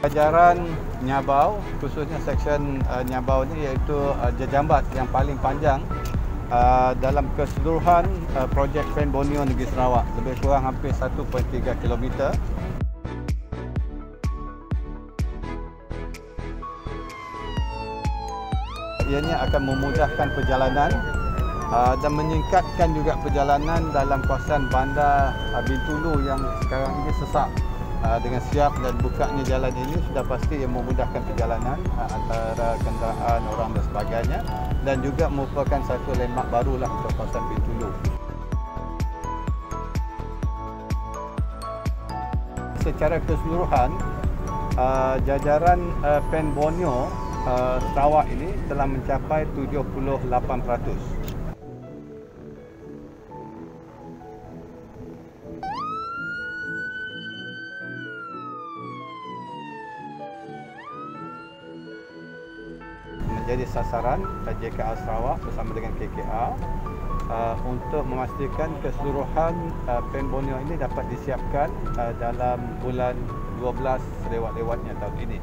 Jajaran Nyabau, khususnya seksyen uh, Nyabau ni iaitu uh, jajambat yang paling panjang uh, dalam keseluruhan uh, projek Pen Borneo Negeri Sarawak. Lebih kurang hampir 1.3 km. Ianya akan memudahkan perjalanan uh, dan menyingkatkan juga perjalanan dalam kawasan bandar uh, Bintulu yang sekarang ini sesak. Uh, dengan siap dan bukanya jalan ini sudah pasti yang memudahkan perjalanan uh, antara kenderaan, orang dan sebagainya dan juga merupakan satu landmark barulah untuk kawasan Bintulu. Secara keseluruhan, uh, jajaran Pen Borneo Sarawak ini telah mencapai 78%. Menjadi sasaran JKR Sarawak bersama dengan KKR uh, untuk memastikan keseluruhan uh, Pen Borneo ini dapat disiapkan uh, dalam bulan 12 lewat-lewatnya tahun ini.